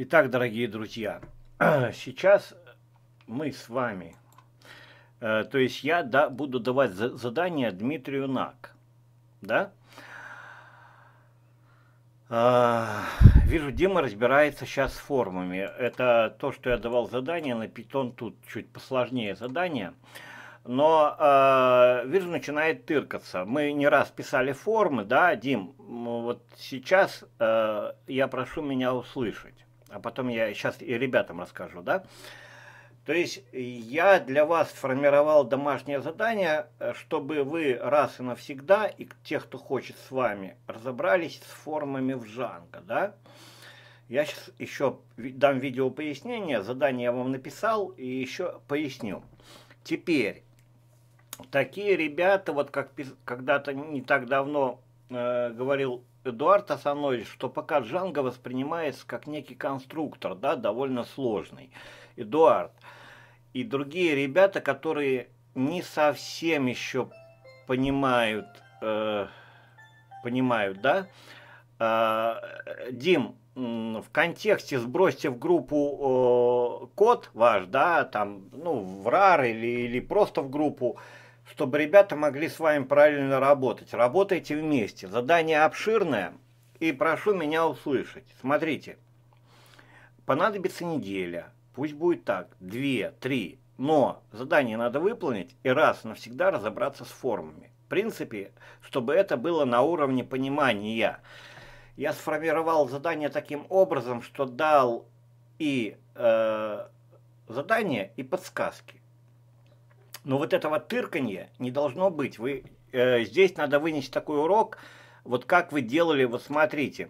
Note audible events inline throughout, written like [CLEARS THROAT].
Итак, дорогие друзья, [CLEARS THROAT] сейчас мы с вами, э, то есть я да, буду давать задание Дмитрию Нак, да? А, вижу, Дима разбирается сейчас с формами. Это то, что я давал задание на питон, тут чуть посложнее задание. Но э, вижу, начинает тыркаться. Мы не раз писали формы, да, Дим, вот сейчас э, я прошу меня услышать а потом я сейчас и ребятам расскажу, да. То есть я для вас сформировал домашнее задание, чтобы вы раз и навсегда, и тех, кто хочет с вами, разобрались с формами в Django, да. Я сейчас еще дам видео пояснение, задание я вам написал и еще поясню. Теперь, такие ребята, вот как когда-то не так давно э, говорил Эдуард Асанович, что пока Джанго воспринимается как некий конструктор, да, довольно сложный. Эдуард и другие ребята, которые не совсем еще понимают, э, понимают, да, э, Дим, в контексте сбросьте в группу э, код ваш, да, там, ну, в RAR или, или просто в группу, чтобы ребята могли с вами правильно работать. Работайте вместе. Задание обширное, и прошу меня услышать. Смотрите, понадобится неделя, пусть будет так, две, три, но задание надо выполнить и раз навсегда разобраться с формами. В принципе, чтобы это было на уровне понимания. Я сформировал задание таким образом, что дал и э, задание, и подсказки. Но вот этого тырканья не должно быть. Вы, э, здесь надо вынести такой урок, вот как вы делали, вот смотрите.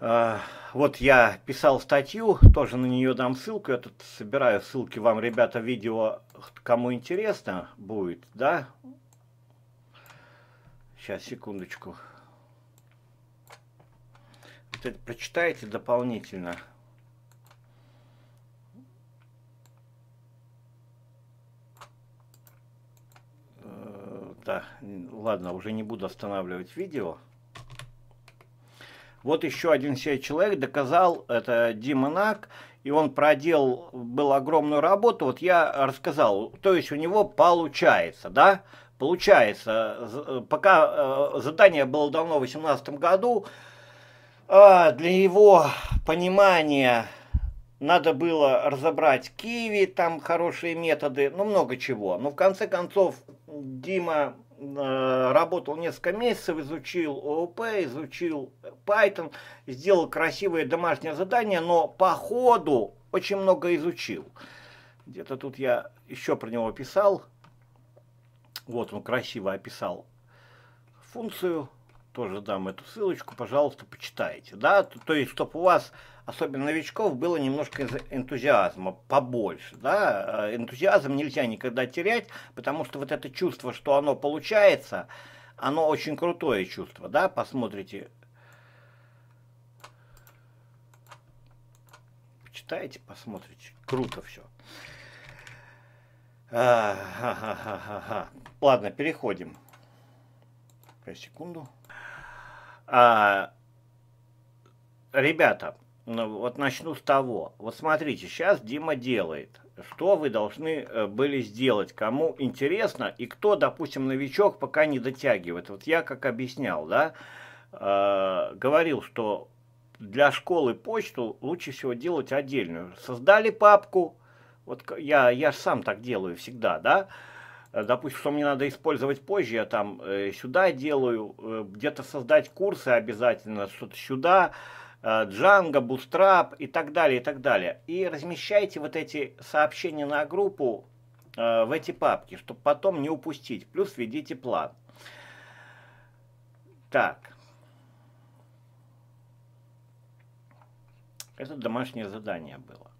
Э, вот я писал статью, тоже на нее дам ссылку. Я тут собираю ссылки вам, ребята, видео, кому интересно будет, да? Сейчас, секундочку. Вот это прочитайте дополнительно. Да, ладно, уже не буду останавливать видео. Вот еще один сей человек доказал, это Дима Нак, и он проделал был огромную работу, вот я рассказал, то есть у него получается, да, получается, пока э, задание было давно в 2018 году, а, для его понимания надо было разобрать Киви, там хорошие методы, ну много чего. Но в конце концов Дима э, работал несколько месяцев, изучил ООП, изучил Python, сделал красивое домашнее задание, но по ходу очень много изучил. Где-то тут я еще про него писал. Вот он красиво описал функцию. Тоже дам эту ссылочку, пожалуйста, почитайте. Да? То, то есть, чтобы у вас особенно новичков, было немножко энтузиазма побольше. Да? Э, энтузиазм нельзя никогда терять, потому что вот это чувство, что оно получается, оно очень крутое чувство. Да? Посмотрите. Почитайте, посмотрите. Круто все. А, ха -ха -ха Ладно, переходим. Секунду. А, ребята, ну, вот начну с того. Вот смотрите, сейчас Дима делает. Что вы должны э, были сделать? Кому интересно и кто, допустим, новичок пока не дотягивает. Вот я как объяснял, да, э, говорил, что для школы почту лучше всего делать отдельную. Создали папку, вот я, я сам так делаю всегда, да, допустим, что мне надо использовать позже, я там э, сюда делаю, э, где-то создать курсы обязательно, что-то сюда, Э, Django, Bootstrap и так далее, и так далее. И размещайте вот эти сообщения на группу э, в эти папки, чтобы потом не упустить. Плюс введите план. Так. Это домашнее задание было.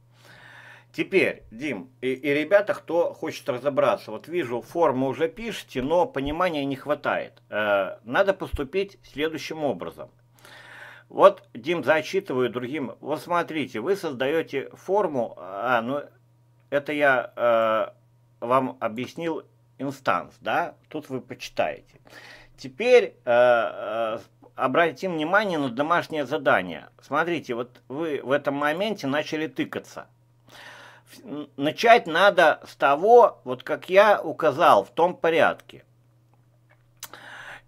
Теперь, Дим, и, и ребята, кто хочет разобраться, вот вижу, форму уже пишете, но понимания не хватает. Э, надо поступить следующим образом – вот, Дим, зачитываю другим. Вот смотрите, вы создаете форму, а, ну, это я э, вам объяснил инстанс, да? Тут вы почитаете. Теперь э, э, обратим внимание на домашнее задание. Смотрите, вот вы в этом моменте начали тыкаться. Начать надо с того, вот как я указал, в том порядке.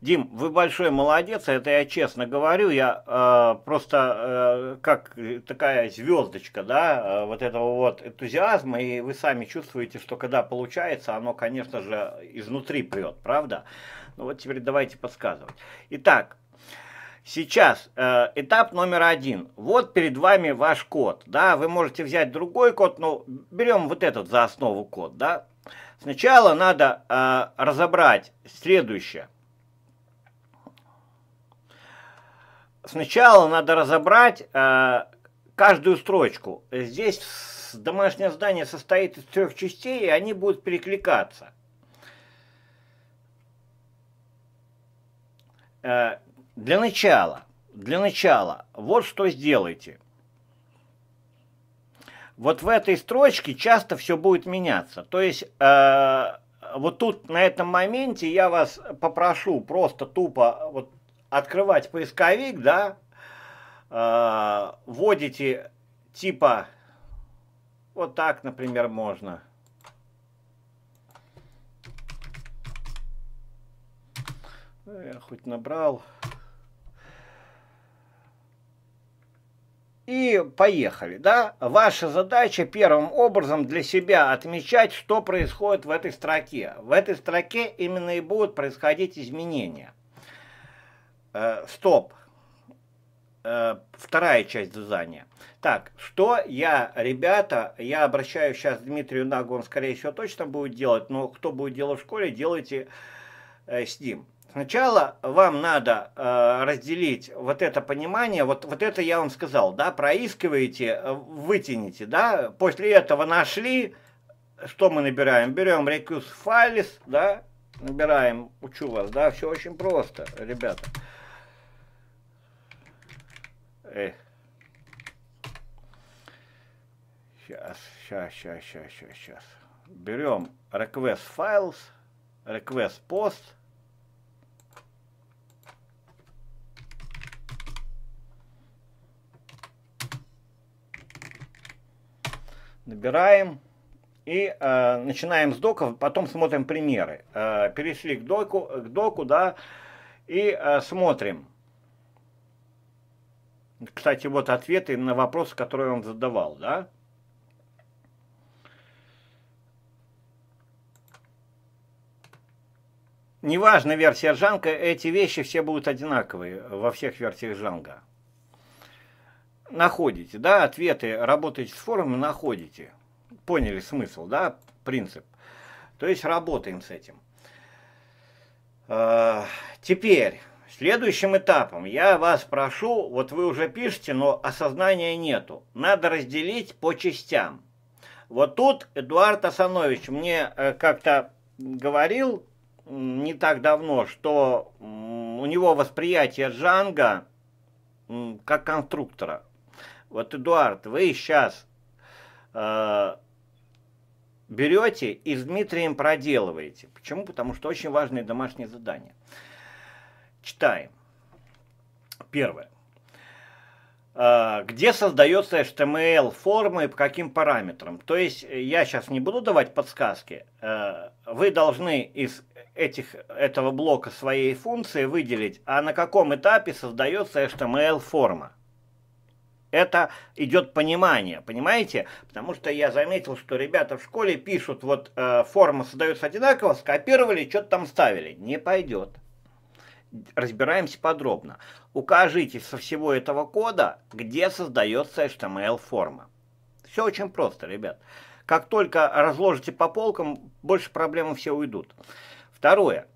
Дим, вы большой молодец, это я честно говорю, я э, просто э, как такая звездочка, да, э, вот этого вот энтузиазма, и вы сами чувствуете, что когда получается, оно, конечно же, изнутри прет, правда? Ну вот теперь давайте подсказывать. Итак, Сейчас э, этап номер один. Вот перед вами ваш код. Да, вы можете взять другой код, но берем вот этот за основу код. Да. Сначала надо э, разобрать следующее. Сначала надо разобрать э, каждую строчку. Здесь домашнее здание состоит из трех частей, и они будут перекликаться. Э, для начала, для начала, вот что сделайте. Вот в этой строчке часто все будет меняться. То есть, э, вот тут на этом моменте я вас попрошу просто тупо вот открывать поисковик, да, э, вводите типа, вот так, например, можно. Я хоть набрал. И поехали, да? Ваша задача первым образом для себя отмечать, что происходит в этой строке. В этой строке именно и будут происходить изменения. Э, стоп. Э, вторая часть задания. Так, что я, ребята, я обращаюсь сейчас к Дмитрию Нагу, он, скорее всего, точно будет делать, но кто будет делать в школе, делайте э, с ним. Сначала вам надо э, разделить вот это понимание, вот, вот это я вам сказал, да, проискиваете, э, вытяните, да, после этого нашли, что мы набираем? Берем recus files, да, набираем, учу вас, да, все очень просто, ребята. Эх. Сейчас, сейчас, сейчас, сейчас, сейчас. Берем request files, request post, набираем и э, начинаем с доков, потом смотрим примеры. Э, перешли к доку, к доку, да, и э, смотрим. Кстати, вот ответы на вопросы, которые он задавал, да. Неважно версия Джанга, эти вещи все будут одинаковые во всех версиях Джанга находите, да, ответы, работаете с форумом, находите. Поняли смысл, да, принцип. То есть работаем с этим. А, теперь, следующим этапом я вас прошу, вот вы уже пишете, но осознания нету. Надо разделить по частям. Вот тут Эдуард Асанович мне э, как-то говорил не так давно, что у него восприятие Джанга как конструктора. Вот, Эдуард, вы сейчас э, берете и с Дмитрием проделываете. Почему? Потому что очень важные домашние задания. Читаем. Первое. Э, где создается HTML форма и по каким параметрам. То есть я сейчас не буду давать подсказки. Э, вы должны из этих, этого блока своей функции выделить, а на каком этапе создается HTML форма это идет понимание, понимаете? Потому что я заметил, что ребята в школе пишут, вот э, форма создается одинаково, скопировали, что-то там ставили. Не пойдет. Разбираемся подробно. Укажите со всего этого кода, где создается HTML-форма. Все очень просто, ребят. Как только разложите по полкам, больше проблем все уйдут. Второе.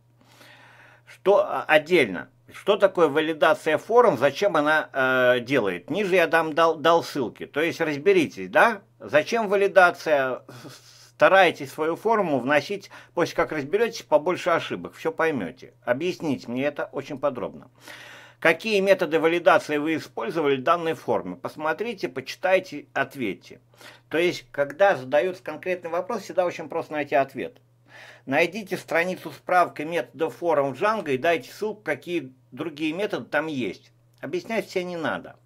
Что а, отдельно? Что такое валидация форм, зачем она э, делает? Ниже я дам, дал, дал ссылки. То есть разберитесь, да? Зачем валидация? Старайтесь свою форму вносить, после как разберетесь, побольше ошибок, все поймете. Объясните мне это очень подробно. Какие методы валидации вы использовали в данной форме? Посмотрите, почитайте, ответьте. То есть, когда задается конкретный вопрос, всегда очень просто найти ответ. Найдите страницу справкой метода форум в Django и дайте ссылку, какие другие методы там есть. Объяснять все не надо.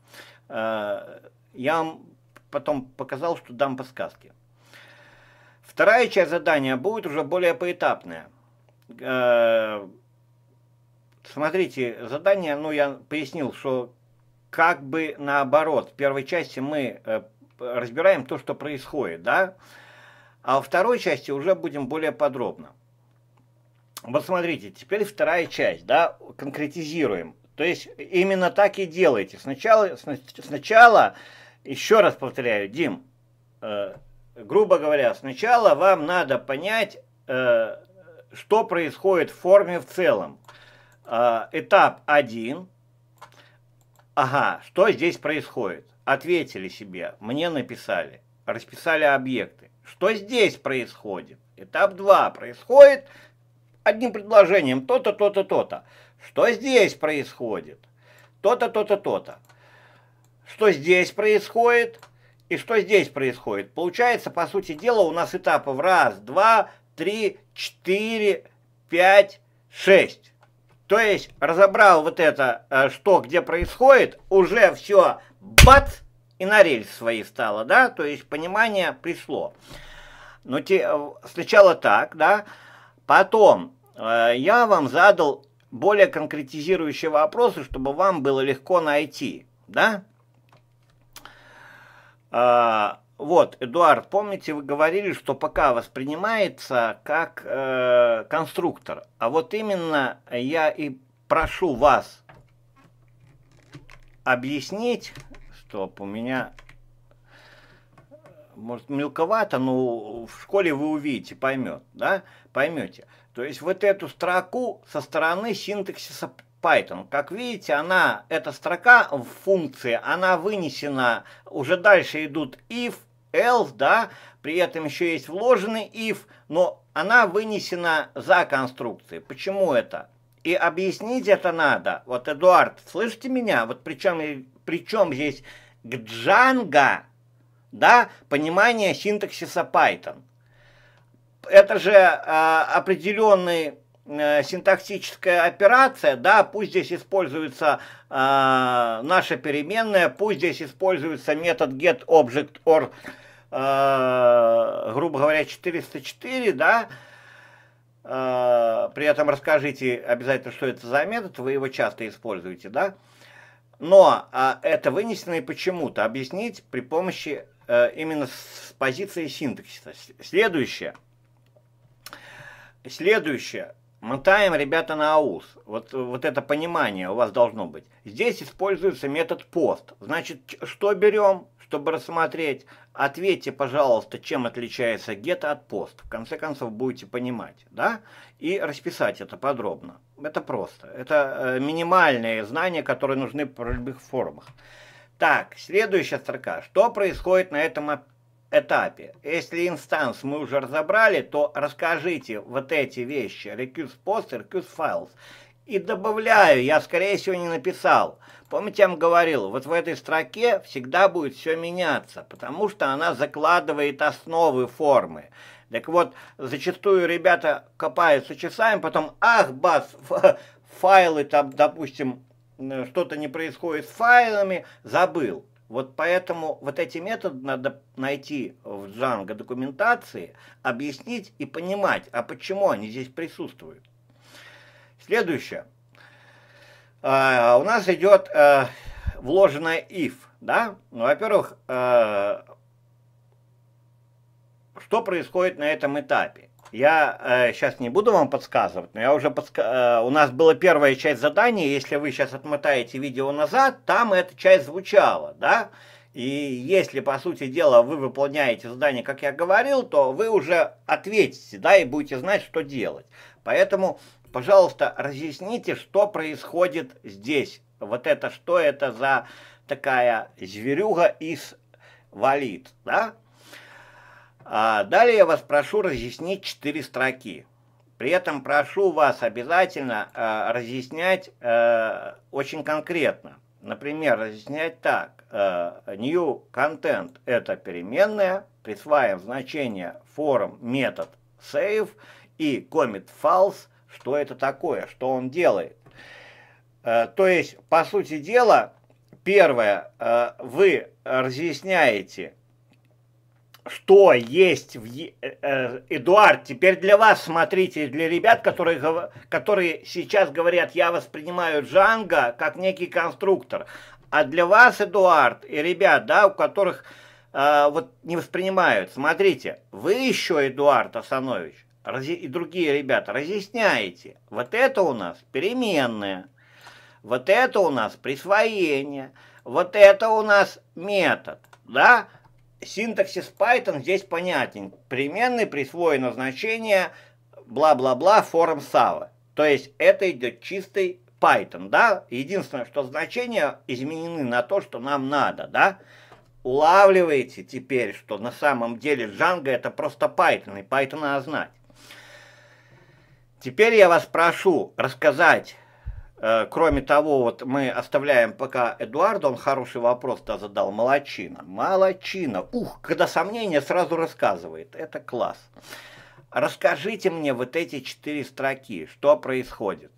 Э, я вам потом показал, что дам подсказки. Вторая часть задания будет уже более поэтапная. Э, смотрите, задание, ну я пояснил, что как бы наоборот. В первой части мы э, разбираем то, что происходит, да? А во второй части уже будем более подробно. Вот смотрите, теперь вторая часть, да, конкретизируем. То есть именно так и делайте. Сначала, сначала еще раз повторяю, Дим, э, грубо говоря, сначала вам надо понять, э, что происходит в форме в целом. Э, этап 1. Ага, что здесь происходит? Ответили себе, мне написали, расписали объекты. Что здесь происходит? Этап 2 происходит одним предложением то-то, то-то, то-то. Что здесь происходит? То-то, то-то, то-то. Что здесь происходит? И что здесь происходит? Получается, по сути дела, у нас этапов раз, два, три, четыре, пять, шесть. То есть разобрал вот это, э, что где происходит, уже все, бац, и на рельс свои стало, да, то есть понимание пришло. Но те, э, сначала так, да, потом э, я вам задал более конкретизирующие вопросы, чтобы вам было легко найти, да. А, вот, Эдуард, помните, вы говорили, что пока воспринимается как э, конструктор, а вот именно я и прошу вас объяснить, чтоб у меня может, мелковато, но в школе вы увидите, поймет, да, поймете. То есть вот эту строку со стороны синтаксиса Python, как видите, она, эта строка в функции, она вынесена, уже дальше идут if, else, да, при этом еще есть вложенный if, но она вынесена за конструкцией. Почему это? И объяснить это надо. Вот, Эдуард, слышите меня? Вот причем, причем здесь к Django да, понимание синтаксиса Python. Это же э, определенный э, синтаксическая операция, да, пусть здесь используется э, наша переменная, пусть здесь используется метод getObject or, э, грубо говоря, 404, да, э, при этом расскажите обязательно, что это за метод, вы его часто используете, да, но а, это вынесено и почему-то объяснить при помощи Э, именно с позиции синтаксиса. Следующее. Следующее. Мотаем, ребята, на аус. Вот, вот это понимание у вас должно быть. Здесь используется метод пост. Значит, что берем, чтобы рассмотреть? Ответьте, пожалуйста, чем отличается get от пост. В конце концов, будете понимать. Да? И расписать это подробно. Это просто. Это э, минимальные знания, которые нужны в любых формах. Так, следующая строка. Что происходит на этом этапе? Если инстанс мы уже разобрали, то расскажите вот эти вещи. Recuse post, recuse files. И добавляю, я скорее всего не написал. Помните, я вам говорил, вот в этой строке всегда будет все меняться, потому что она закладывает основы формы. Так вот, зачастую ребята копаются часами, потом, ах, бас, файлы там, допустим, Э, что-то не происходит с файлами, забыл. Вот поэтому вот эти методы надо найти в Django документации, объяснить и понимать, а почему они здесь присутствуют. Следующее. Uh, у нас идет uh, вложенное if. Да? Ну, во-первых, uh, что происходит на этом этапе? Я э, сейчас не буду вам подсказывать, но я уже подска... э, у нас была первая часть задания, если вы сейчас отмотаете видео назад, там эта часть звучала, да? И если, по сути дела, вы выполняете задание, как я говорил, то вы уже ответите, да, и будете знать, что делать. Поэтому, пожалуйста, разъясните, что происходит здесь. Вот это, что это за такая зверюга из валит, да? А далее я вас прошу разъяснить четыре строки. При этом прошу вас обязательно э, разъяснять э, очень конкретно. Например, разъяснять так. Э, new content – это переменная, присваиваем значение form метод save и commit false, что это такое, что он делает. Э, то есть, по сути дела, первое, э, вы разъясняете, что есть в... Э, Эдуард, теперь для вас, смотрите, для ребят, которые, которые сейчас говорят, я воспринимаю Джанго как некий конструктор. А для вас, Эдуард, и ребят, да, у которых э, вот не воспринимают, смотрите, вы еще, Эдуард Асанович, и другие ребята, разъясняете, вот это у нас переменная, вот это у нас присвоение, вот это у нас метод, да, синтаксис Python здесь понятен. Переменный присвоено значение бла-бла-бла форм сава. То есть это идет чистый Python, да? Единственное, что значения изменены на то, что нам надо, да? Улавливаете теперь, что на самом деле Django это просто Python, и Python надо знать. Теперь я вас прошу рассказать кроме того, вот мы оставляем пока Эдуарда, он хороший вопрос-то задал. Молодчина. Молодчина. Ух, когда сомнения, сразу рассказывает. Это класс. Расскажите мне вот эти четыре строки, что происходит.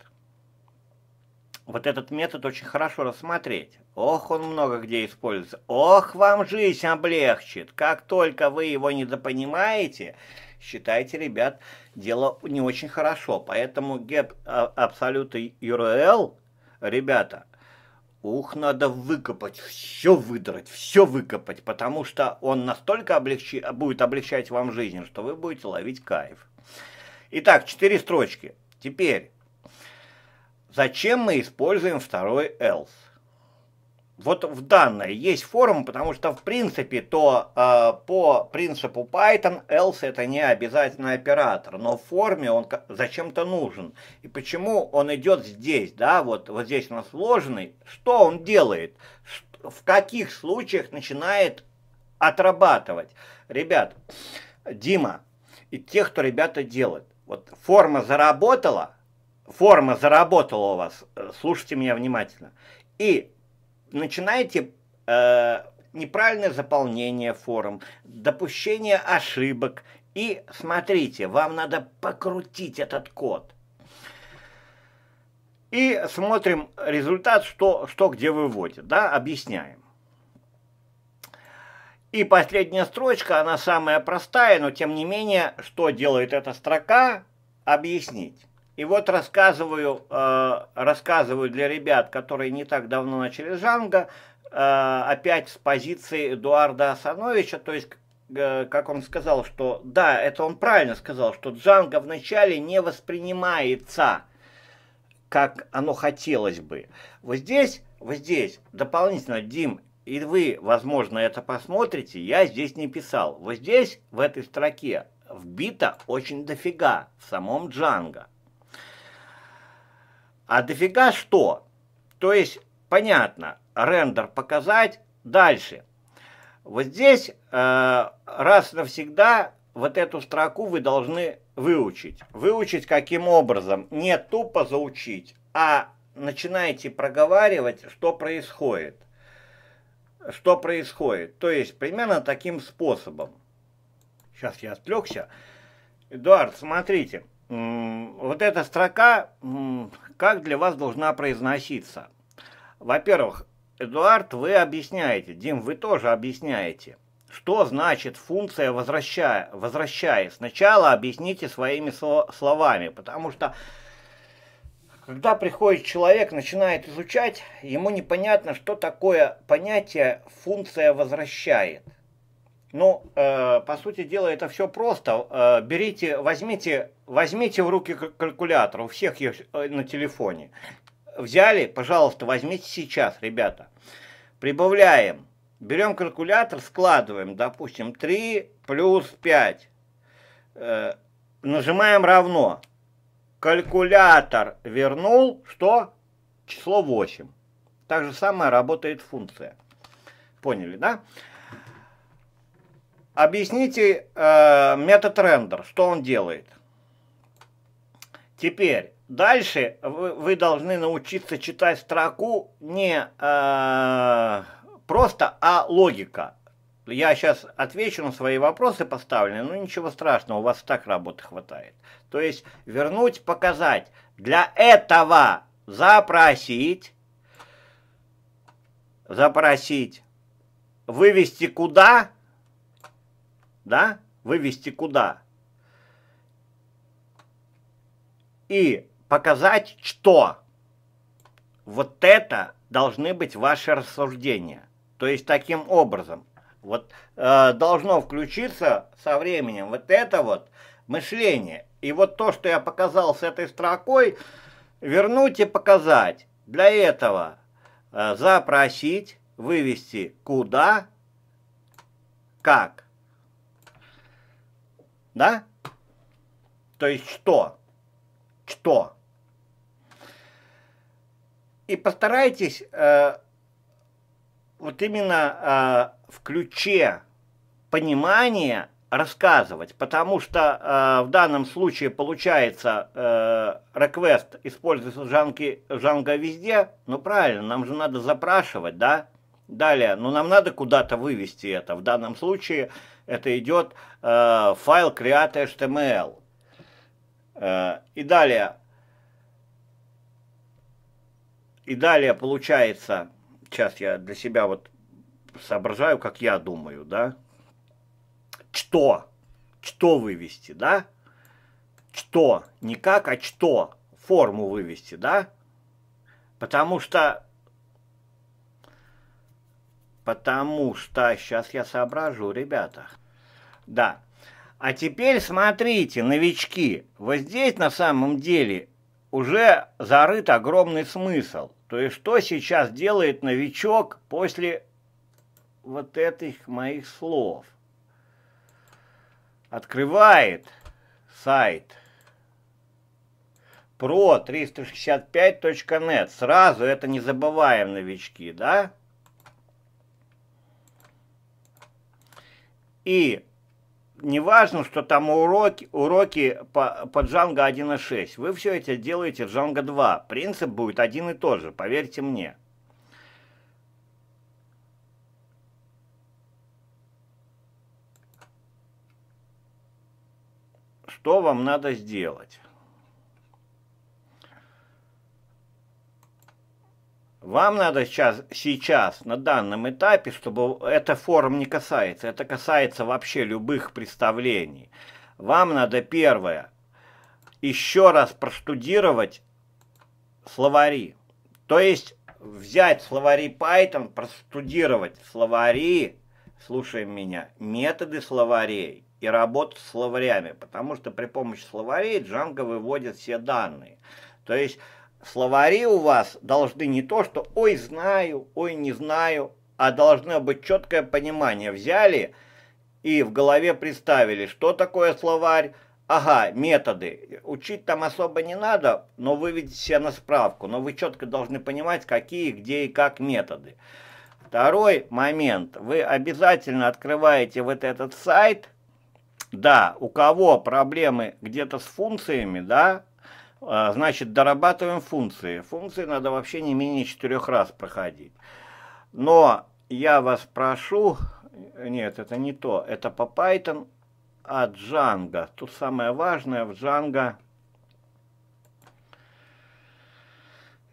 Вот этот метод очень хорошо рассмотреть. Ох, он много где используется. Ох, вам жизнь облегчит. Как только вы его недопонимаете, считайте, ребят, дело не очень хорошо. Поэтому get absolute URL, ребята, ух, надо выкопать, все выдрать, все выкопать, потому что он настолько облегчи, будет облегчать вам жизнь, что вы будете ловить кайф. Итак, четыре строчки. Теперь, зачем мы используем второй else? Вот в данной есть форум, потому что в принципе то э, по принципу Python else это не обязательно оператор, но в форме он зачем-то нужен. И почему он идет здесь, да, вот, вот здесь у нас вложенный, что он делает, в каких случаях начинает отрабатывать. Ребят, Дима и тех, кто ребята делают, вот форма заработала, форма заработала у вас, э, слушайте меня внимательно, и начинаете э, неправильное заполнение форм, допущение ошибок. И смотрите, вам надо покрутить этот код. И смотрим результат, что, что где выводит, да, объясняем. И последняя строчка, она самая простая, но тем не менее, что делает эта строка, объяснить. И вот рассказываю, э, рассказываю для ребят, которые не так давно начали Жанго, э, опять с позиции Эдуарда Асановича, то есть, э, как он сказал, что, да, это он правильно сказал, что Джанго вначале не воспринимается, как оно хотелось бы. Вот здесь, вот здесь, дополнительно, Дим, и вы, возможно, это посмотрите, я здесь не писал. Вот здесь, в этой строке, вбито очень дофига в самом Джанго. А дофига что? То есть, понятно, рендер показать. Дальше. Вот здесь э, раз навсегда вот эту строку вы должны выучить. Выучить каким образом? Не тупо заучить, а начинаете проговаривать, что происходит. Что происходит. То есть, примерно таким способом. Сейчас я отвлекся. Эдуард, смотрите вот эта строка, как для вас должна произноситься? Во-первых, Эдуард, вы объясняете, Дим, вы тоже объясняете. Что значит функция возвращая, возвращая? Сначала объясните своими словами, потому что когда приходит человек, начинает изучать, ему непонятно, что такое понятие функция возвращает. Ну, э, по сути дела, это все просто. Э, берите, возьмите, возьмите в руки калькулятор, у всех есть э, на телефоне. Взяли, пожалуйста, возьмите сейчас, ребята. Прибавляем. Берем калькулятор, складываем, допустим, 3 плюс 5. Э, нажимаем равно. Калькулятор вернул, что? Число 8. Так же самое работает функция. Поняли, да? Объясните э, метод рендер, что он делает. Теперь, дальше вы, вы должны научиться читать строку не э, просто, а логика. Я сейчас отвечу на свои вопросы поставленные, но ничего страшного, у вас так работы хватает. То есть вернуть, показать. Для этого запросить, запросить, вывести куда, да, вывести куда, и показать, что вот это должны быть ваши рассуждения. То есть таким образом, вот э, должно включиться со временем вот это вот мышление. И вот то, что я показал с этой строкой, вернуть и показать. Для этого э, запросить, вывести куда, как. Да? То есть что? Что? И постарайтесь э, вот именно э, в ключе понимания рассказывать, потому что э, в данном случае получается э, request используется жанки, жанга везде, ну правильно, нам же надо запрашивать, да? Далее, ну нам надо куда-то вывести это, в данном случае это идет э, файл create.html. Э, и далее, и далее получается, сейчас я для себя вот соображаю, как я думаю, да, что, что вывести, да, что, не как, а что, форму вывести, да, потому что, потому что, сейчас я соображу, ребята, да, а теперь смотрите, новички, вот здесь на самом деле уже зарыт огромный смысл. То есть, что сейчас делает новичок после вот этих моих слов? Открывает сайт pro365.net. Сразу это не забываем, новички, да? И не важно, что там уроки, уроки по, по Django 1.6. Вы все это делаете в Django 2. Принцип будет один и тот же, поверьте мне. Что вам надо сделать? Вам надо сейчас, сейчас, на данном этапе, чтобы это форум не касается, это касается вообще любых представлений. Вам надо первое, еще раз простудировать словари. То есть взять словари Python, простудировать словари, слушаем меня, методы словарей и работать с словарями, потому что при помощи словарей Django выводит все данные. То есть словари у вас должны не то, что «ой, знаю», «ой, не знаю», а должно быть четкое понимание. Взяли и в голове представили, что такое словарь, Ага, методы. Учить там особо не надо, но вы видите себя на справку. Но вы четко должны понимать, какие, где и как методы. Второй момент. Вы обязательно открываете вот этот сайт. Да, у кого проблемы где-то с функциями, да, значит, дорабатываем функции. Функции надо вообще не менее четырех раз проходить. Но я вас прошу, нет, это не то, это по Python, а Django. Тут самое важное в Django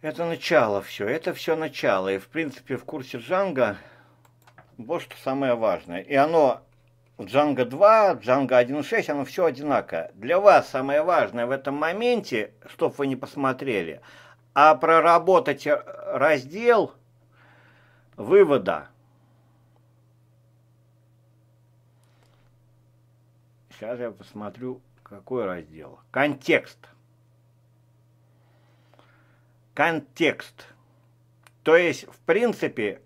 это начало все, это все начало. И в принципе в курсе Django вот что самое важное. И оно Django 2, Django 1.6, оно все одинаковое. Для вас самое важное в этом моменте, чтобы вы не посмотрели, а проработать раздел вывода. Сейчас я посмотрю, какой раздел. Контекст. Контекст. То есть, в принципе,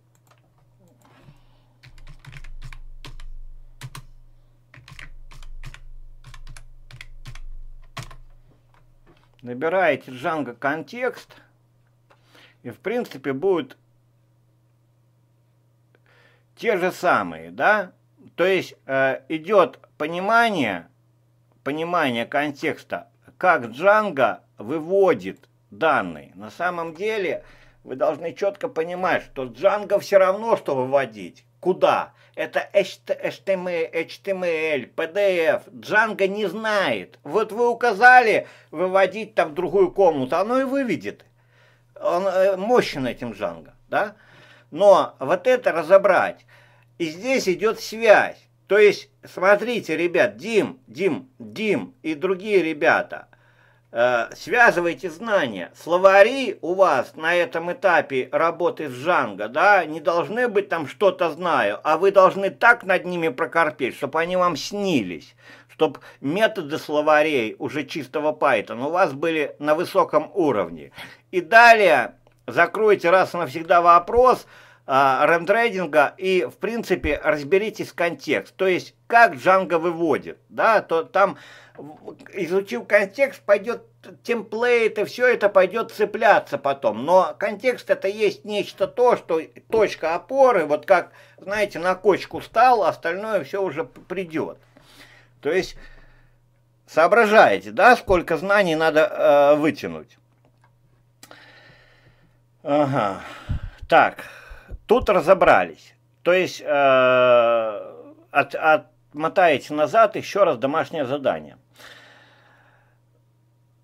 набираете Django контекст, и в принципе будут те же самые, да? То есть э, идет понимание, понимание контекста, как Django выводит данные. На самом деле вы должны четко понимать, что Django все равно, что выводить. Куда. Это HTML, PDF. Django не знает. Вот вы указали выводить там в другую комнату, оно и выведет. Он э, мощен этим Django, да? Но вот это разобрать. И здесь идет связь. То есть, смотрите, ребят, Дим, Дим, Дим и другие ребята, связывайте знания. Словари у вас на этом этапе работы с Джанго, да, не должны быть там что-то знаю, а вы должны так над ними прокорпеть, чтобы они вам снились, чтобы методы словарей уже чистого Python у вас были на высоком уровне. И далее закройте раз и навсегда вопрос – а, рендеринга и, в принципе, разберитесь контекст. То есть, как Django выводит, да, то там, изучив контекст, пойдет темплейты, все это пойдет цепляться потом. Но контекст это есть нечто то, что точка опоры, вот как, знаете, на кочку стал, остальное все уже придет. То есть, соображаете, да, сколько знаний надо э, вытянуть. Ага. Так. Тут разобрались. То есть э, от, отмотаете назад еще раз домашнее задание.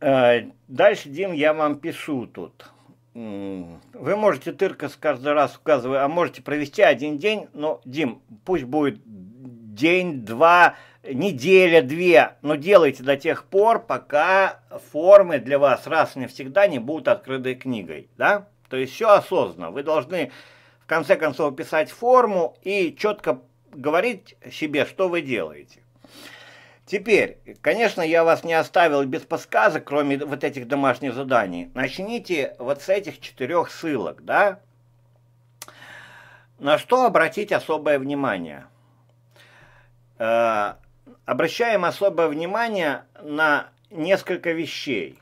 Э, дальше, Дим, я вам пишу тут. Вы можете тыркать каждый раз указывая, а можете провести один день, но, Дим, пусть будет день, два, неделя, две, но делайте до тех пор, пока формы для вас раз и навсегда не будут открытой книгой, да? То есть все осознанно. Вы должны в конце концов писать форму и четко говорить себе, что вы делаете. Теперь, конечно, я вас не оставил без подсказок, кроме вот этих домашних заданий. Начните вот с этих четырех ссылок, да? На что обратить особое внимание? Э, обращаем особое внимание на несколько вещей.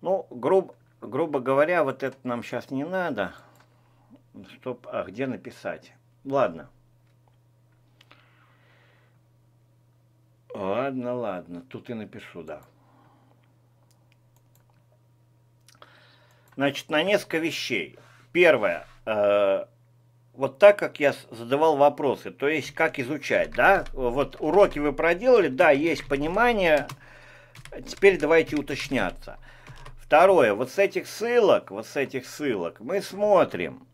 Ну, грубо, грубо говоря, вот это нам сейчас не надо. Стоп, а где написать? Ладно. Ладно, ладно, тут и напишу, да. Значит, на несколько вещей. Первое. Э, вот так, как я задавал вопросы, то есть как изучать, да? Вот уроки вы проделали, да, есть понимание. Теперь давайте уточняться. Второе, вот с этих ссылок, вот с этих ссылок мы смотрим.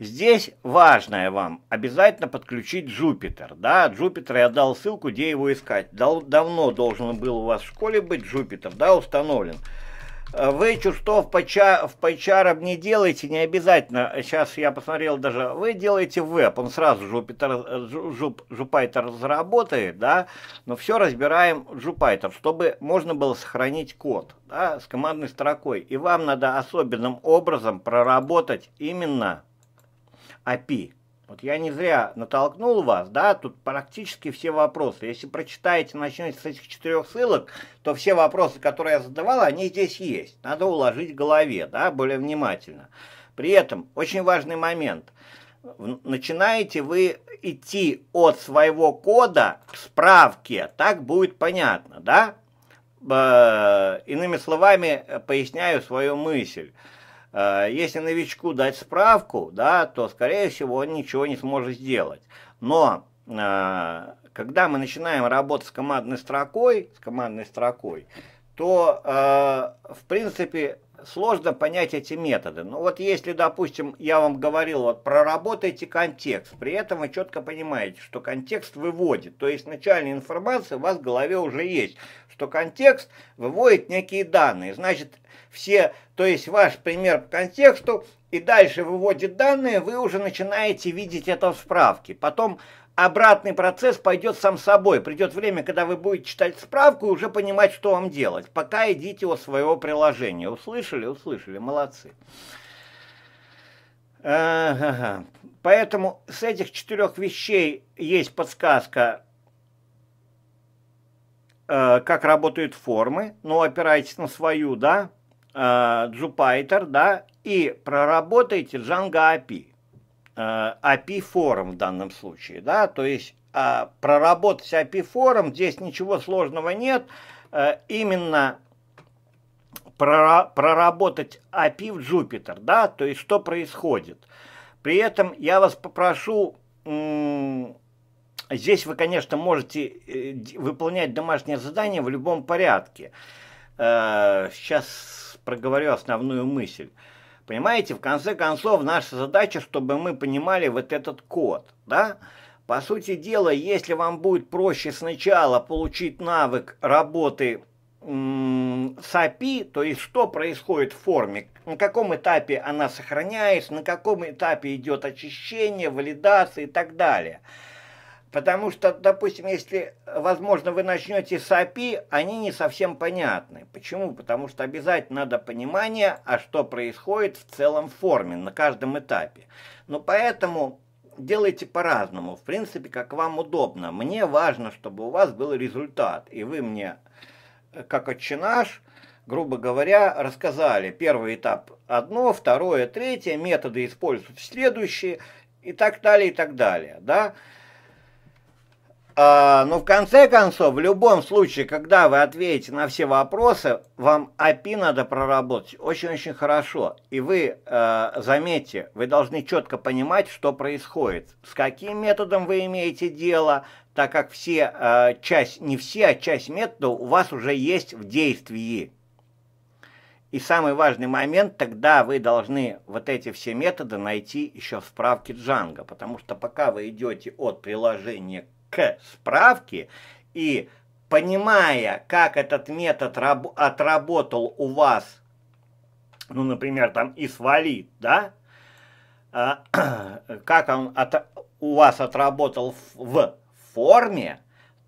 Здесь важное вам обязательно подключить Jupyter. Да, Jupyter я дал ссылку, где его искать. Дал, давно должен был у вас в школе быть Jupyter, да, установлен. Э, вы что в PyCharm не делаете, не обязательно. Сейчас я посмотрел даже, вы делаете веб, он сразу Jupyter, Jupyter разработает, да, но все разбираем Jupyter, чтобы можно было сохранить код, да, с командной строкой. И вам надо особенным образом проработать именно API. Вот я не зря натолкнул вас, да, тут практически все вопросы. Если прочитаете, начнете с этих четырех ссылок, то все вопросы, которые я задавал, они здесь есть. Надо уложить в голове, да, более внимательно. При этом очень важный момент. Начинаете вы идти от своего кода к справке, так будет понятно, да? Иными словами, поясняю свою мысль. Э, если новичку дать справку, да, то, скорее всего, он ничего не сможет сделать. Но э, когда мы начинаем работать с командной строкой, с командной строкой, то, э, в принципе, сложно понять эти методы. Ну вот если, допустим, я вам говорил, вот проработайте контекст, при этом вы четко понимаете, что контекст выводит, то есть начальная информация у вас в голове уже есть, что контекст выводит некие данные. Значит, все, то есть ваш пример по контексту, и дальше выводит данные, вы уже начинаете видеть это в справке. Потом обратный процесс пойдет сам собой. Придет время, когда вы будете читать справку и уже понимать, что вам делать. Пока идите от своего приложения. Услышали? Услышали. Молодцы. Ага. Поэтому с этих четырех вещей есть подсказка, э, как работают формы. Ну, опирайтесь на свою, да, Jupyter, да, и проработайте Django API. API форум в данном случае, да, то есть а, проработать API форум, здесь ничего сложного нет, а, именно проработать API в Jupyter, да, то есть что происходит. При этом я вас попрошу, здесь вы, конечно, можете э, выполнять домашнее задание в любом порядке. Э, сейчас проговорю основную мысль. Понимаете, в конце концов, наша задача, чтобы мы понимали вот этот код, да, по сути дела, если вам будет проще сначала получить навык работы с API, то есть что происходит в форме, на каком этапе она сохраняется, на каком этапе идет очищение, валидация и так далее. Потому что, допустим, если, возможно, вы начнете с API, они не совсем понятны. Почему? Потому что обязательно надо понимание, а что происходит в целом форме на каждом этапе. Но поэтому делайте по-разному, в принципе, как вам удобно. Мне важно, чтобы у вас был результат, и вы мне, как отчинаш, грубо говоря, рассказали первый этап одно, второе, третье, методы используют следующие, и так далее, и так далее, да. А, но в конце концов, в любом случае, когда вы ответите на все вопросы, вам API надо проработать очень-очень хорошо. И вы, э, заметьте, вы должны четко понимать, что происходит, с каким методом вы имеете дело, так как все, э, часть, не все, а часть методов у вас уже есть в действии. И самый важный момент, тогда вы должны вот эти все методы найти еще в справке Django, потому что пока вы идете от приложения к справке и понимая, как этот метод отработал у вас, ну, например, там и свалит, да, а, [CLEARS THROAT] как он от, у вас отработал в форме,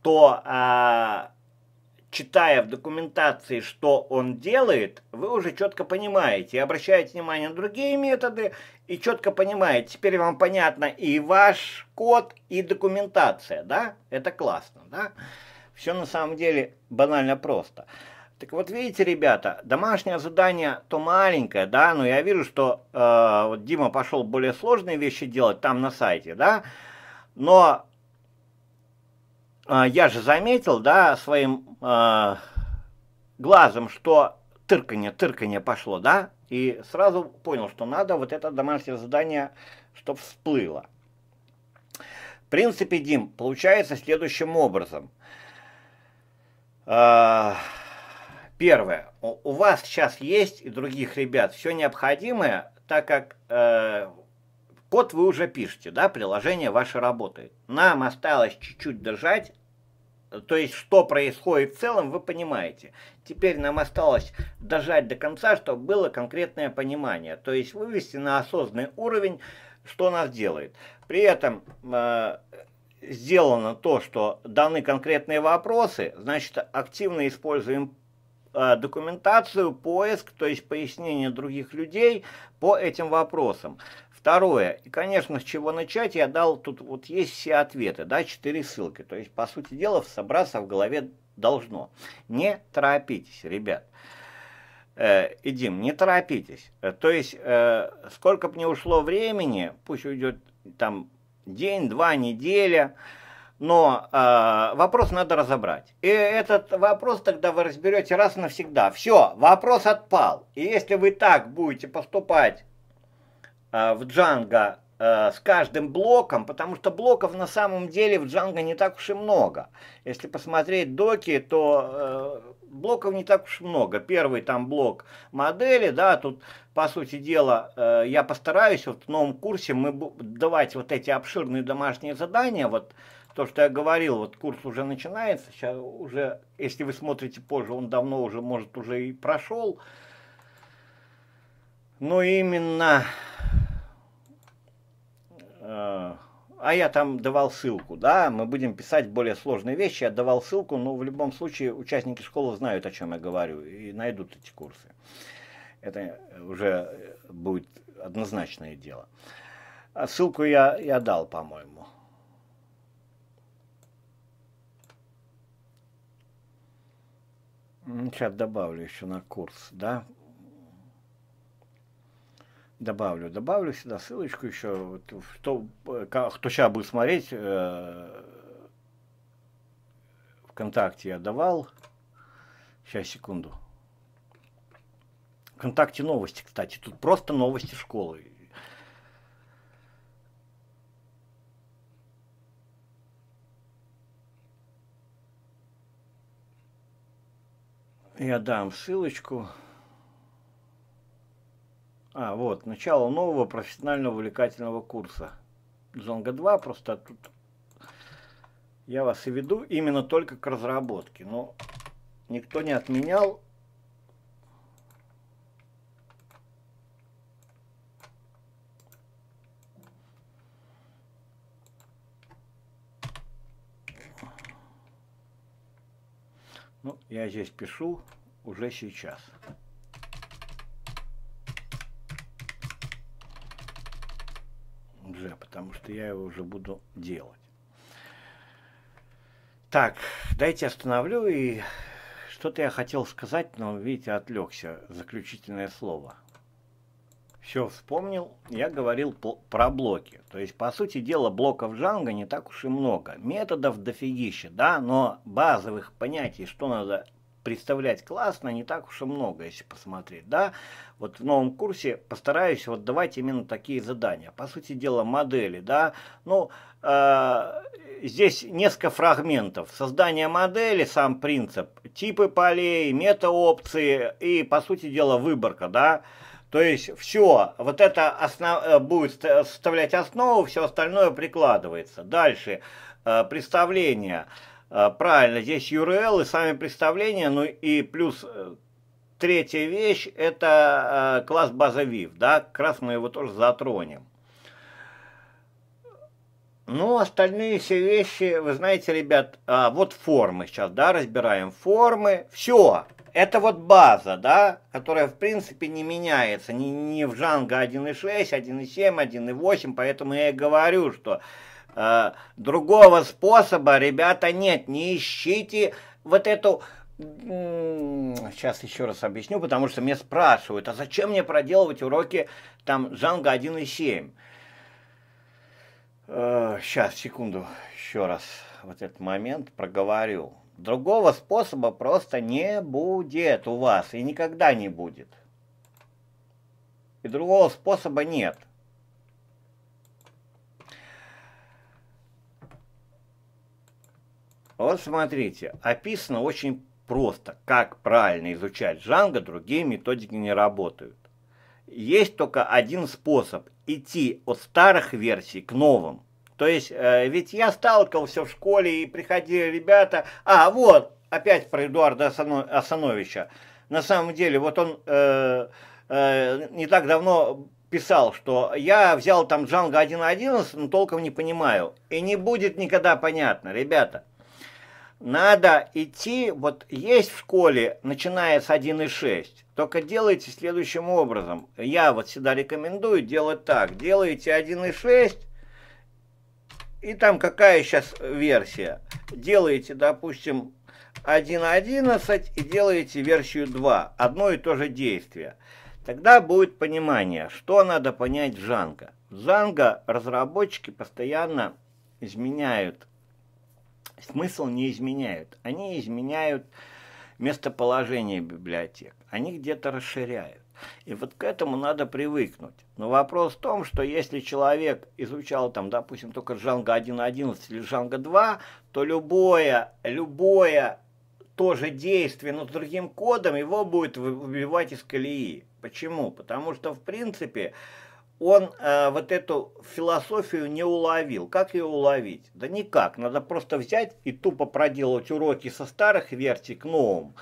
то а, читая в документации, что он делает, вы уже четко понимаете, и обращаете внимание на другие методы, и четко понимаете, теперь вам понятно и ваш код, и документация, да? Это классно, да? Все на самом деле банально просто. Так вот, видите, ребята, домашнее задание то маленькое, да, но я вижу, что э, вот Дима пошел более сложные вещи делать там на сайте, да, но а, я же заметил, да, своим э, глазом, что тырканье, тырканье пошло, да, и сразу понял, что надо вот это домашнее задание, чтобы всплыло. В принципе, Дим, получается следующим образом. Э, первое, у вас сейчас есть и других ребят все необходимое, так как э, Код вы уже пишете, да, приложение ваше работает. Нам осталось чуть-чуть держать, то есть что происходит в целом, вы понимаете. Теперь нам осталось дожать до конца, чтобы было конкретное понимание. То есть вывести на осознанный уровень, что нас делает. При этом э, сделано то, что даны конкретные вопросы, значит активно используем э, документацию, поиск, то есть пояснение других людей по этим вопросам. Второе, и, конечно, с чего начать, я дал, тут вот есть все ответы, да, четыре ссылки. То есть, по сути дела, собраться в голове должно. Не торопитесь, ребят. Э, не торопитесь. Э, то есть, э, сколько бы ни ушло времени, пусть уйдет там день, два, неделя, но э, вопрос надо разобрать. И этот вопрос тогда вы разберете раз и навсегда. Все, вопрос отпал. И если вы так будете поступать в Django э, с каждым блоком, потому что блоков на самом деле в Django не так уж и много. Если посмотреть доки, то э, блоков не так уж много. Первый там блок модели, да, тут, по сути дела, я постараюсь вот в новом курсе мы давать вот эти обширные домашние задания, вот то, что я говорил, вот курс уже начинается, сейчас уже, если вы смотрите позже, он давно уже, может, уже и прошел. Но именно Э, а я там давал ссылку, да, мы будем писать более сложные вещи, я давал ссылку, но в любом случае участники школы знают, о чем я говорю, и найдут эти курсы. Это уже будет однозначное дело. А ссылку я, я дал, по-моему. Сейчас добавлю еще на курс, да, добавлю. Добавлю сюда ссылочку еще. Кто, кто сейчас будет смотреть, э, ВКонтакте я давал. Сейчас, секунду. ВКонтакте новости, кстати. Тут просто новости школы. Я дам ссылочку. А, вот, начало нового профессионального увлекательного курса. Зонга 2, просто тут я вас и веду именно только к разработке. Но никто не отменял Ну, я здесь пишу уже сейчас. Уже, потому что я его уже буду делать. Так, дайте остановлю и что-то я хотел сказать, но, видите, отвлекся. Заключительное слово. Все вспомнил, я говорил про блоки. То есть, по сути дела, блоков Django не так уж и много. Методов дофигища, да, но базовых понятий, что надо представлять классно, не так уж и много, если посмотреть, да. Вот в новом курсе постараюсь вот давать именно такие задания. По сути дела, модели, да. Ну, э, здесь несколько фрагментов. Создание модели, сам принцип, типы полей, мета-опции и, по сути дела, выборка, да. То есть все, вот это основ, э, будет составлять основу, все остальное прикладывается. Дальше, э, представление. Э, правильно, здесь URL и сами представления, ну и плюс третья вещь, это класс база VIV, да, как раз мы его тоже затронем. Ну, остальные все вещи, вы знаете, ребят, а, вот формы сейчас, да, разбираем формы, все, это вот база, да, которая в принципе не меняется ни, ни в Django 1.6, 1.7, 1.8, поэтому я и говорю, что э, другого способа, ребята, нет, не ищите вот эту... Сейчас еще раз объясню, потому что меня спрашивают, а зачем мне проделывать уроки там Django 1.7? Э, сейчас, секунду, еще раз вот этот момент проговорю. Другого способа просто не будет у вас и никогда не будет. И другого способа нет. Вот смотрите, описано очень просто, как правильно изучать Django, другие методики не работают. Есть только один способ – идти от старых версий к новым – то есть, э, ведь я сталкивался в школе, и приходили ребята, а вот, опять про Эдуарда Асановича. На самом деле, вот он э, э, не так давно писал, что я взял там Django 1.11, но толком не понимаю. И не будет никогда понятно, ребята. Надо идти, вот есть в школе, начиная с 1.6, только делайте следующим образом. Я вот всегда рекомендую делать так. Делаете 1.6, и там какая сейчас версия? Делаете, допустим, 1.11 и делаете версию 2. Одно и то же действие. Тогда будет понимание, что надо понять в Django. В Django разработчики постоянно изменяют. Смысл не изменяют. Они изменяют местоположение библиотек. Они где-то расширяют. И вот к этому надо привыкнуть. Но вопрос в том, что если человек изучал там, допустим, только Django 1.11 или Django 2, то любое, любое тоже действие, но с другим кодом, его будет выбивать из колеи. Почему? Потому что, в принципе, он э, вот эту философию не уловил. Как ее уловить? Да никак. Надо просто взять и тупо проделать уроки со старых версий к новым.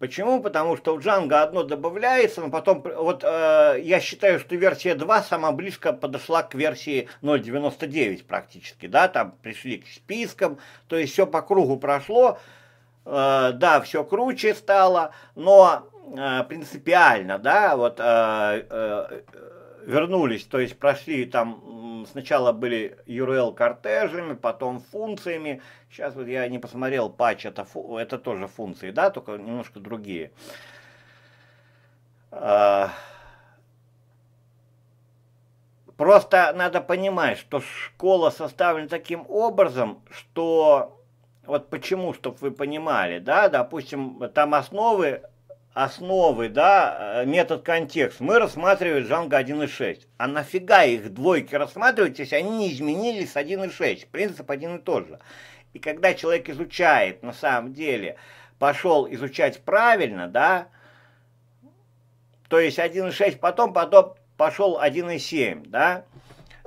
Почему? Потому что в Django одно добавляется, но потом, вот э, я считаю, что версия 2 сама близко подошла к версии 0.99 практически, да, там пришли к спискам, то есть все по кругу прошло, э, да, все круче стало, но э, принципиально, да, вот э, э, вернулись, то есть прошли там, сначала были URL кортежами, потом функциями. Сейчас вот я не посмотрел патч, это, это тоже функции, да, только немножко другие. А, просто надо понимать, что школа составлена таким образом, что вот почему, чтобы вы понимали, да, допустим, там основы основы, да, э, метод контекст, мы рассматриваем Django 1.6. А нафига их двойки рассматривать, если они не изменились с 1.6? Принцип один и тот же. И когда человек изучает, на самом деле, пошел изучать правильно, да, то есть 1.6, потом, потом пошел 1.7, да,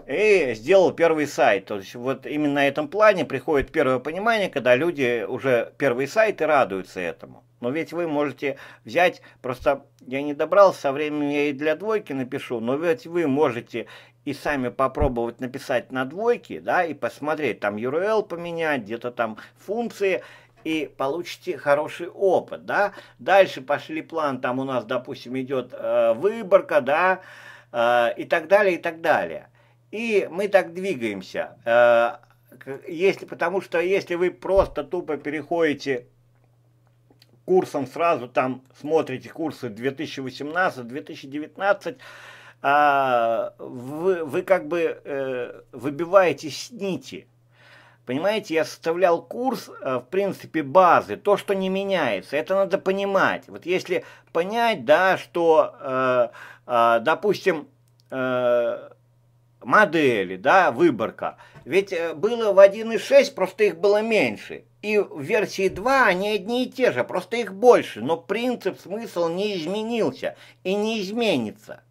и сделал первый сайт. То есть вот именно на этом плане приходит первое понимание, когда люди уже первый сайт и радуются этому. Но ведь вы можете взять, просто я не добрался, со временем я и для двойки напишу, но ведь вы можете и сами попробовать написать на двойке, да, и посмотреть, там URL поменять, где-то там функции, и получите хороший опыт, да. Дальше пошли план, там у нас, допустим, идет э, выборка, да, э, и так далее, и так далее. И мы так двигаемся. Э, если, потому что если вы просто тупо переходите курсом сразу, там смотрите курсы 2018-2019, а, вы, вы как бы э, выбиваетесь с нити. Понимаете, я составлял курс, э, в принципе, базы, то, что не меняется. Это надо понимать. Вот если понять, да, что, э, э, допустим, э, модели, да, выборка. Ведь э, было в 1.6, просто их было меньше. И в версии 2 они одни и те же, просто их больше. Но принцип, смысл не изменился и не изменится.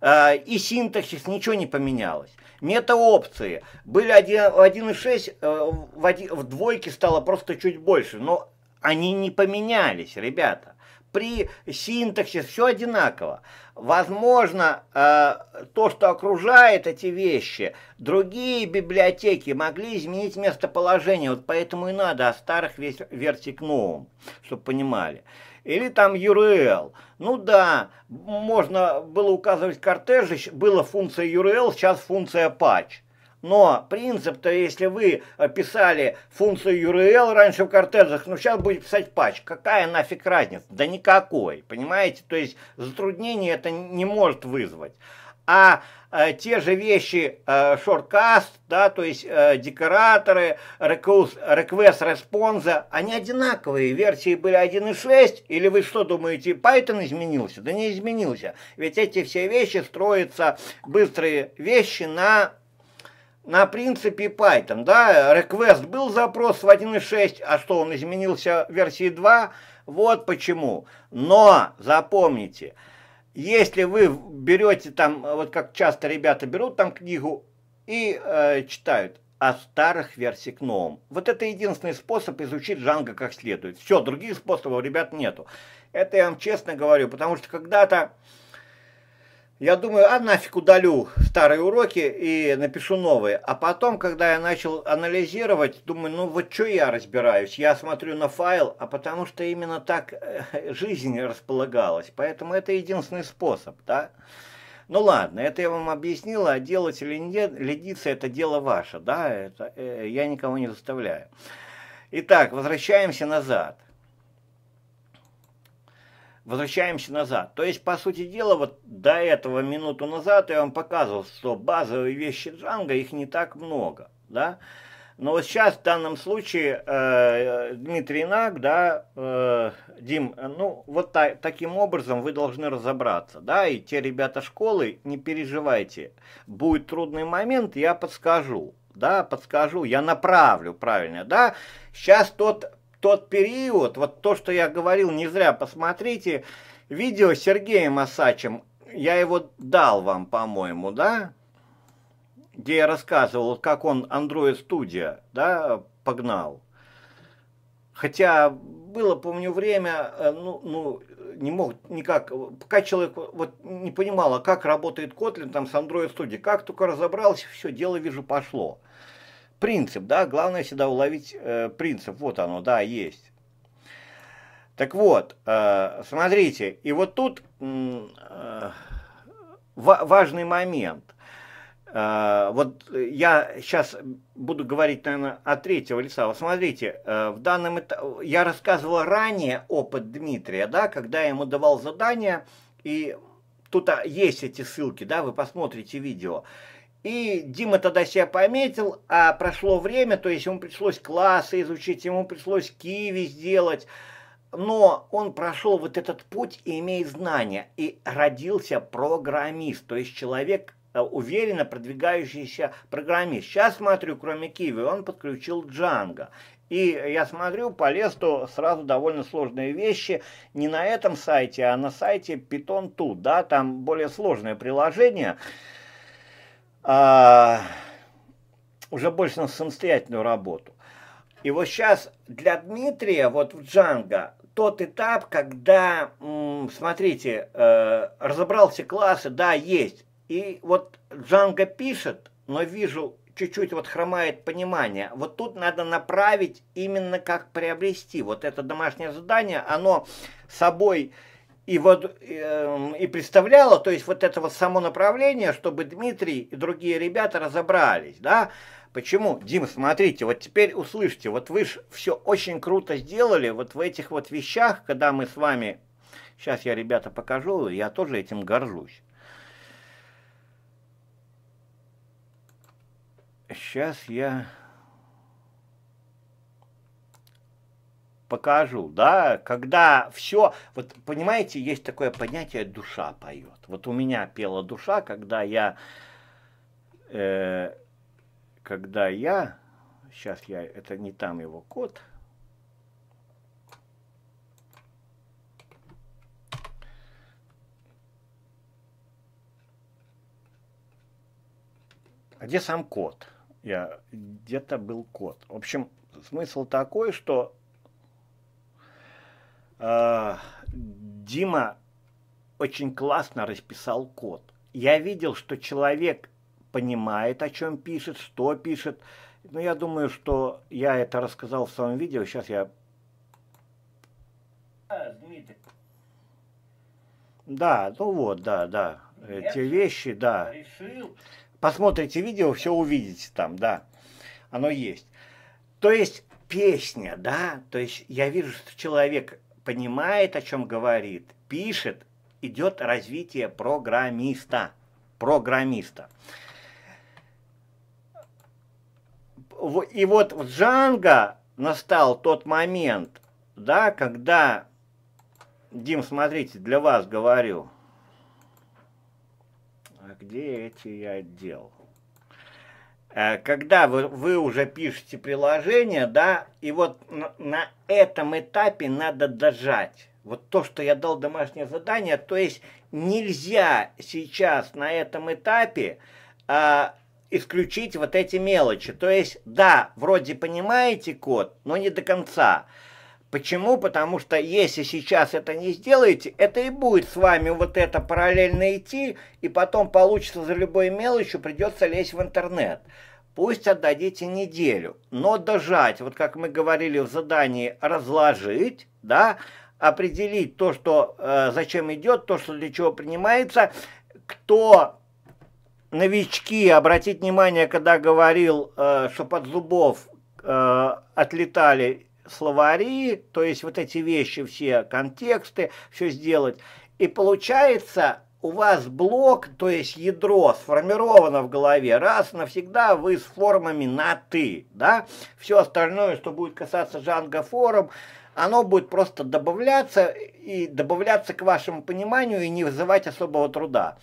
А, и синтаксис, ничего не поменялось. Мета-опции. Были 1.6, э, в, в двойке стало просто чуть больше, но они не поменялись, ребята при синтаксисе все одинаково. Возможно, э, то, что окружает эти вещи, другие библиотеки могли изменить местоположение. Вот поэтому и надо о старых версий к новым, чтобы понимали. Или там URL. Ну да, можно было указывать кортежи, была функция URL, сейчас функция patch. Но принцип-то, если вы писали функцию URL раньше в кортежах, ну сейчас будете писать патч, какая нафиг разница? Да никакой, понимаете? То есть затруднение это не может вызвать. А э, те же вещи, э, да, то есть э, декораторы, request, request response, они одинаковые. Версии были 1.6, или вы что думаете, Python изменился? Да не изменился. Ведь эти все вещи строятся, быстрые вещи на на принципе Python, да, request был запрос в 1.6, а что, он изменился в версии 2? Вот почему. Но, запомните, если вы берете там, вот как часто ребята берут там книгу и э, читают о старых версиях к новым. Вот это единственный способ изучить Django как следует. Все, других способов у ребят нету. Это я вам честно говорю, потому что когда-то я думаю, а нафиг удалю старые уроки и напишу новые. А потом, когда я начал анализировать, думаю, ну вот что я разбираюсь? Я смотрю на файл, а потому что именно так э, жизнь располагалась. Поэтому это единственный способ, да? Ну ладно, это я вам объяснил, а делать или нет, ледиться это дело ваше, да? Это, э, я никого не заставляю. Итак, возвращаемся назад возвращаемся назад. То есть, по сути дела, вот до этого минуту назад я вам показывал, что базовые вещи Django, их не так много, да. Но вот сейчас в данном случае э, Дмитрий Наг, да, э, Дим, ну вот та, таким образом вы должны разобраться, да, и те ребята школы, не переживайте, будет трудный момент, я подскажу, да, подскажу, я направлю правильно, да. Сейчас тот тот период, вот то, что я говорил, не зря посмотрите, видео с Сергеем Осачем, я его дал вам, по-моему, да? Где я рассказывал, как он Android Studio, да, погнал. Хотя было, помню, время, э, ну, ну, не мог никак, пока человек вот не понимал, а как работает Kotlin там с Android Studio, как только разобрался, все, дело, вижу, пошло принцип, да, главное всегда уловить э, принцип, вот оно, да, есть. Так вот, э, смотрите, и вот тут э, важный момент. Э, вот я сейчас буду говорить, наверное, от третьего лица. Вот смотрите, э, в данном этапе, я рассказывал ранее опыт Дмитрия, да, когда я ему давал задание, и тут а, есть эти ссылки, да, вы посмотрите видео. И Дима тогда себя пометил, а прошло время, то есть ему пришлось классы изучить, ему пришлось киви сделать. но он прошел вот этот путь и имеет знания, и родился программист, то есть человек э, уверенно продвигающийся программист. Сейчас смотрю, кроме Киви, он подключил Джанго. И я смотрю, полез то сразу довольно сложные вещи. Не на этом сайте, а на сайте Python тут, да, там более сложное приложение. А, уже больше на самостоятельную работу. И вот сейчас для Дмитрия, вот в Django, тот этап, когда, смотрите, э, разобрался классы, да, есть. И вот Django пишет, но вижу, чуть-чуть вот хромает понимание. Вот тут надо направить именно как приобрести. Вот это домашнее задание, оно собой и вот э, и представляло, то есть вот это вот само направление, чтобы Дмитрий и другие ребята разобрались, да, Почему? Дим, смотрите, вот теперь услышьте, вот вы же все очень круто сделали вот в этих вот вещах, когда мы с вами, сейчас я, ребята, покажу, я тоже этим горжусь. Сейчас я покажу, да, когда все, вот понимаете, есть такое понятие душа поет. Вот у меня пела душа, когда я э, когда я, сейчас я, это не там его код, А где сам код? Я где-то был код. В общем, смысл такой, что Дима очень классно расписал код. Я видел, что человек понимает, о чем пишет, что пишет. Но я думаю, что я это рассказал в своем видео. Сейчас я... Да, ну вот, да, да. Эти вещи, да. Посмотрите видео, все увидите там, да. Оно есть. То есть песня, да, то есть я вижу, что человек понимает, о чем говорит, пишет, идет развитие программиста. Программиста. и вот в Джанго настал тот момент, да, когда, Дим, смотрите, для вас говорю, а где эти я отдел? Э, когда вы, вы уже пишете приложение, да, и вот на, на этом этапе надо дожать. Вот то, что я дал домашнее задание, то есть нельзя сейчас на этом этапе а, исключить вот эти мелочи. То есть, да, вроде понимаете код, но не до конца. Почему? Потому что если сейчас это не сделаете, это и будет с вами вот это параллельно идти, и потом получится за любой мелочью, придется лезть в интернет. Пусть отдадите неделю, но дожать, вот как мы говорили в задании, разложить, да, определить то, что э, зачем идет, то, что для чего принимается, кто новички, обратить внимание, когда говорил, э, что под зубов э, отлетали словари, то есть вот эти вещи, все контексты, все сделать. И получается, у вас блок, то есть ядро сформировано в голове, раз навсегда вы с формами на «ты», да? Все остальное, что будет касаться Django форм, оно будет просто добавляться и добавляться к вашему пониманию и не вызывать особого труда.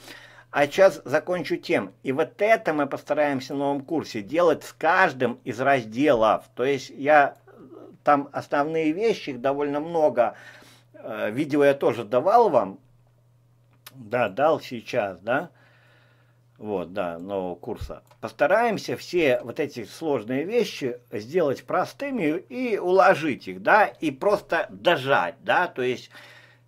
А сейчас закончу тем. И вот это мы постараемся в новом курсе делать с каждым из разделов. То есть я там основные вещи, их довольно много. Э, видео я тоже давал вам. Да, дал сейчас, да. Вот, да, нового курса. Постараемся все вот эти сложные вещи сделать простыми и уложить их, да, и просто дожать, да, то есть,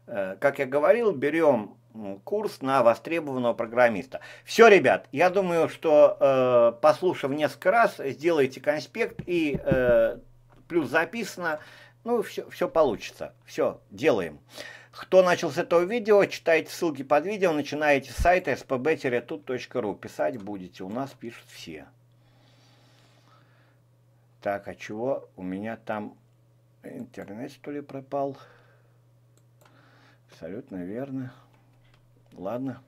э, как я говорил, берем курс на востребованного программиста. Все, ребят, я думаю, что э, послушав несколько раз, сделайте конспект и э, плюс записано, ну, все, все получится. Все, делаем. Кто начал с этого видео, читайте ссылки под видео, начинаете с сайта spb-tut.ru. Писать будете, у нас пишут все. Так, а чего у меня там интернет, что ли, пропал? Абсолютно верно. Ладно.